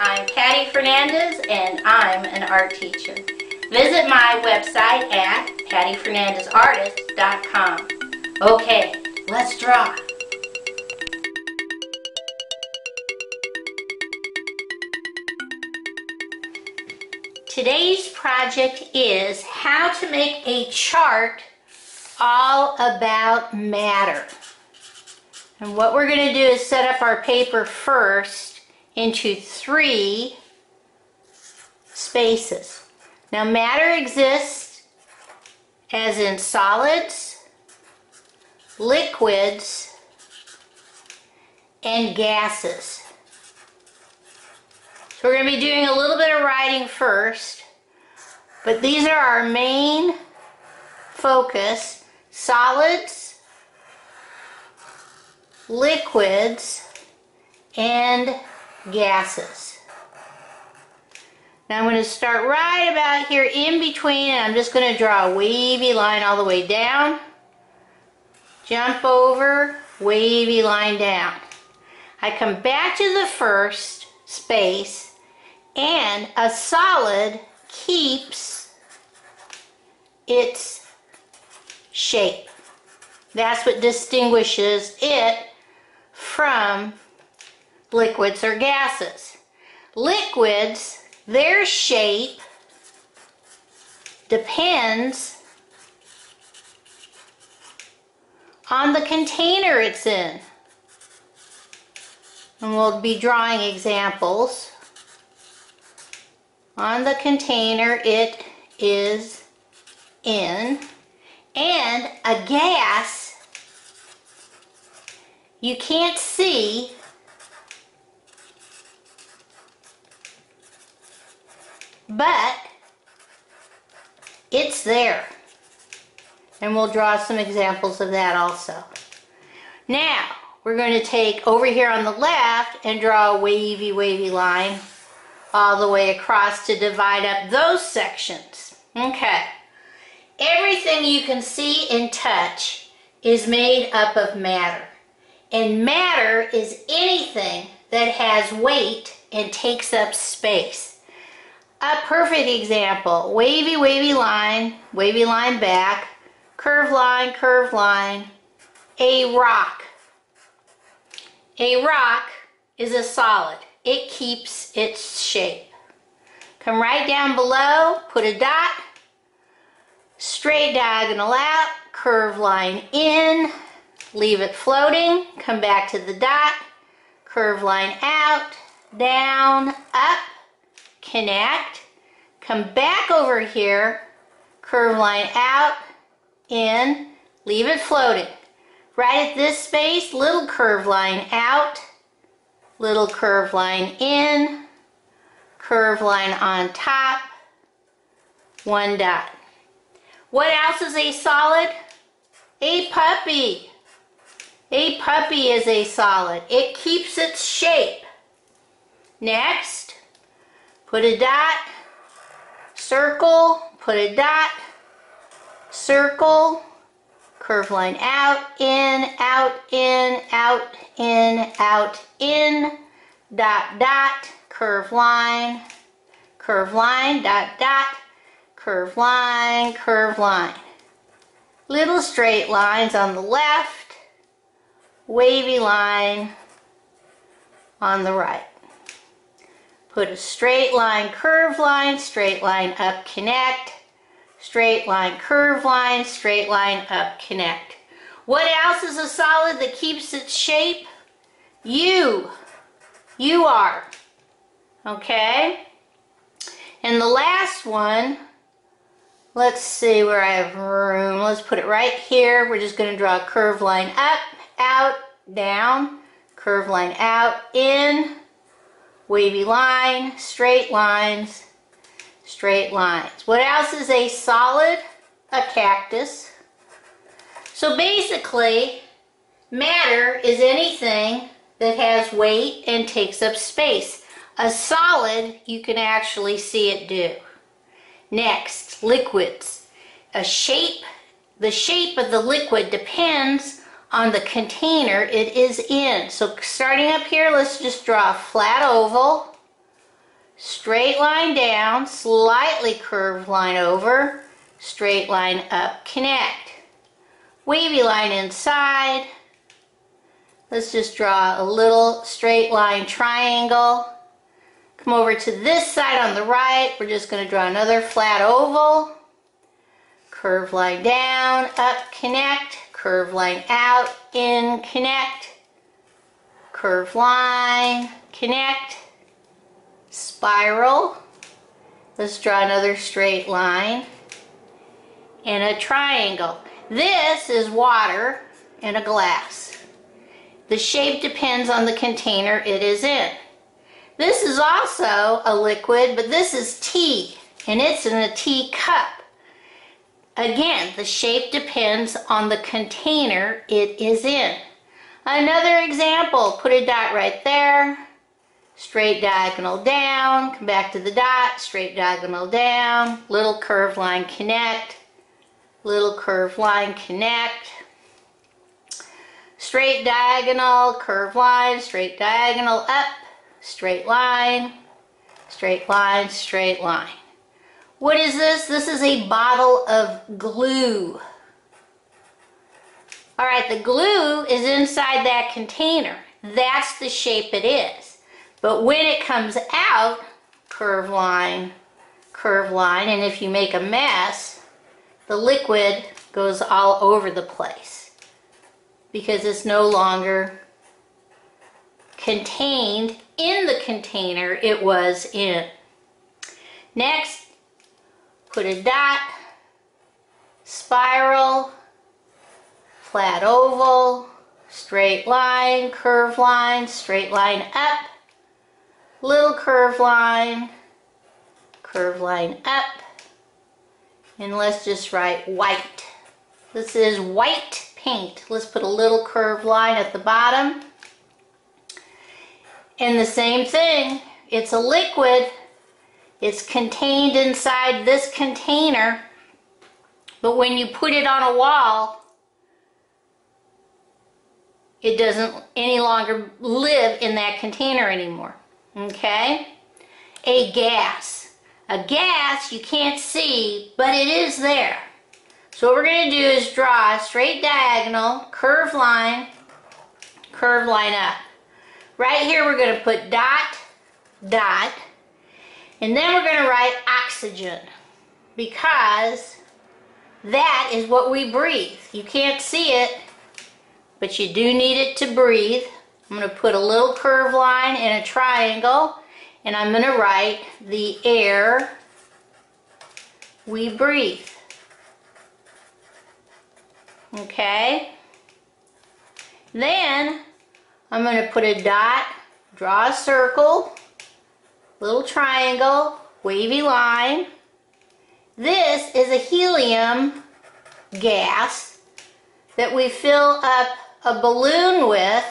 I'm Patty Fernandez and I'm an art teacher. Visit my website at pattyfernandezartist.com. Okay, let's draw. Today's project is how to make a chart all about matter. And what we're going to do is set up our paper first into three spaces. Now matter exists as in solids, liquids, and gases. So we're going to be doing a little bit of writing first, but these are our main focus, solids, liquids, and gases. Now I'm going to start right about here in between and I'm just going to draw a wavy line all the way down. Jump over, wavy line down. I come back to the first space and a solid keeps its shape. That's what distinguishes it from liquids or gases. Liquids, their shape depends on the container it's in. And we'll be drawing examples on the container it is in and a gas you can't see but it's there and we'll draw some examples of that also now we're going to take over here on the left and draw a wavy wavy line all the way across to divide up those sections. Okay. Everything you can see and touch is made up of matter. And matter is anything that has weight and takes up space. A perfect example, wavy, wavy line, wavy line back, curve line, curve line, a rock. A rock is a solid. It keeps its shape. Come right down below, put a dot, straight diagonal out, curve line in, leave it floating, come back to the dot, curve line out, down, up, connect, come back over here, curve line out, in, leave it floating. Right at this space, little curve line out, little curve line in, curve line on top, one dot. What else is a solid? A puppy. A puppy is a solid. It keeps its shape. Next, put a dot, circle, put a dot, circle, curve line out, in, out, in, out, in, out, in, dot, dot, curve line, curve line, dot, dot, curve line, curve line. Little straight lines on the left, wavy line on the right. Put a straight line, curve line, straight line up, connect, straight line, curve line, straight line, up, connect. What else is a solid that keeps its shape? You. You are. Okay? And the last one, let's see where I have room. Let's put it right here. We're just going to draw a curve line up, out, down, curve line out, in, wavy line, straight lines, straight lines. What else is a solid? A cactus. So basically, matter is anything that has weight and takes up space. A solid, you can actually see it do. Next, liquids. A shape, the shape of the liquid depends on the container it is in. So starting up here, let's just draw a flat oval straight line down, slightly curved line over, straight line up, connect. Wavy line inside. Let's just draw a little straight line triangle. Come over to this side on the right. We're just going to draw another flat oval. Curve line down, up, connect. Curve line out, in, connect. Curve line, connect. Spiral. Let's draw another straight line. And a triangle. This is water in a glass. The shape depends on the container it is in. This is also a liquid, but this is tea, and it's in a tea cup. Again, the shape depends on the container it is in. Another example, put a dot right there, straight diagonal down, come back to the dot, straight diagonal down, little curved line connect, little curved line connect, straight diagonal, curved line, straight diagonal up, straight line, straight line, straight line. What is this? This is a bottle of glue. All right, the glue is inside that container. That's the shape it is. But when it comes out, curve line, curve line, and if you make a mess, the liquid goes all over the place because it's no longer contained in the container it was in. Next, put a dot, spiral, flat oval, straight line, curve line, straight line up, little curve line, curve line up, and let's just write white. This is white paint. Let's put a little curved line at the bottom. And the same thing, it's a liquid, it's contained inside this container, but when you put it on a wall, it doesn't any longer live in that container anymore. Okay? A gas. A gas you can't see, but it is there. So what we're going to do is draw a straight diagonal, curved line, curved line up. Right here we're going to put dot, dot, and then we're going to write oxygen because that is what we breathe. You can't see it, but you do need it to breathe. I'm going to put a little curved line in a triangle, and I'm going to write the air we breathe. Okay? Then I'm going to put a dot, draw a circle, little triangle, wavy line. This is a helium gas that we fill up a balloon with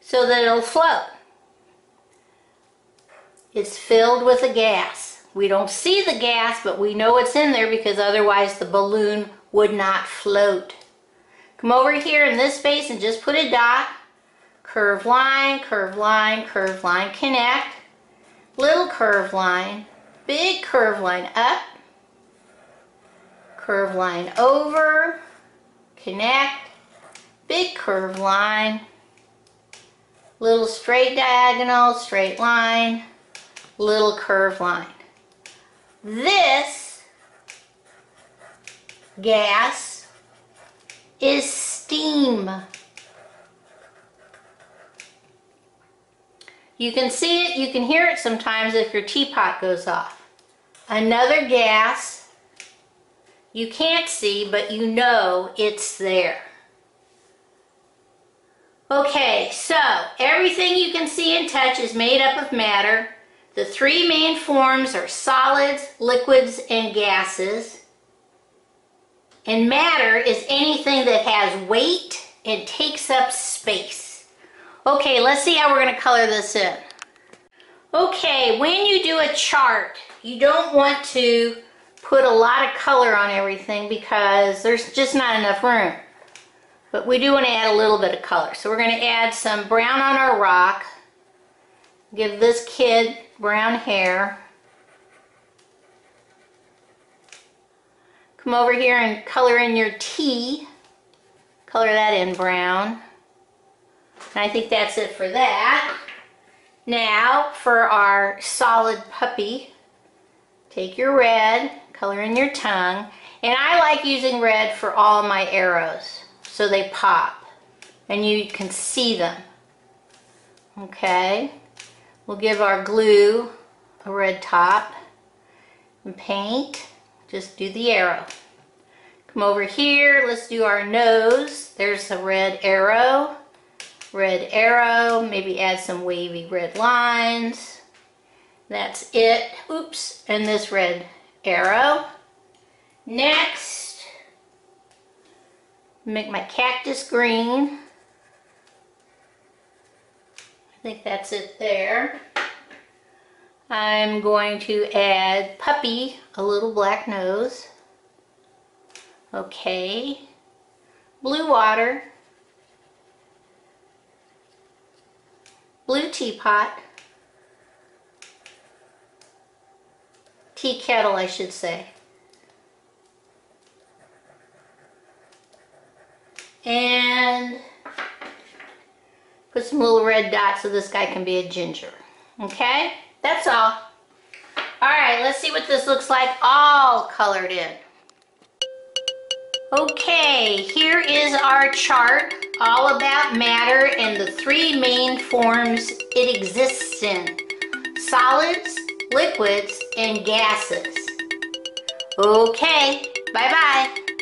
so that it'll float. It's filled with a gas. We don't see the gas, but we know it's in there because otherwise the balloon would not float. Come over here in this space and just put a dot, curve line, curve line, curve line, connect little curve line, big curve line up, curve line over, connect, big curve line, little straight diagonal, straight line, little curve line. This gas is steam. You can see it, you can hear it sometimes if your teapot goes off. Another gas you can't see, but you know it's there. Okay, so everything you can see and touch is made up of matter. The three main forms are solids, liquids, and gases. And matter is anything that has weight and takes up space. Okay, let's see how we're to color this in. Okay, when you do a chart, you don't want to put a lot of color on everything because there's just not enough room. But we do want to add a little bit of color. So we're going to add some brown on our rock, Give this kid brown hair. Come over here and color in your tea. Color that in brown. And I think that's it for that. Now for our solid puppy, take your red, color in your tongue. And I like using red for all my arrows so they pop and you can see them. Okay, we'll give our glue a red top and paint. Just do the arrow. Come over here, let's do our nose. There's a red arrow red arrow, maybe add some wavy red lines. That's it. Oops, and this red arrow. Next, make my cactus green. I think that's it there. I'm going to add Puppy a little black nose. Okay. Blue water. Blue teapot, tea kettle I should say, and put some little red dots so this guy can be a ginger. Okay, that's all. All right, let's see what this looks like all colored in. Okay, here is our chart all about matter and the three main forms it exists in. Solids, liquids, and gases. Okay, bye-bye.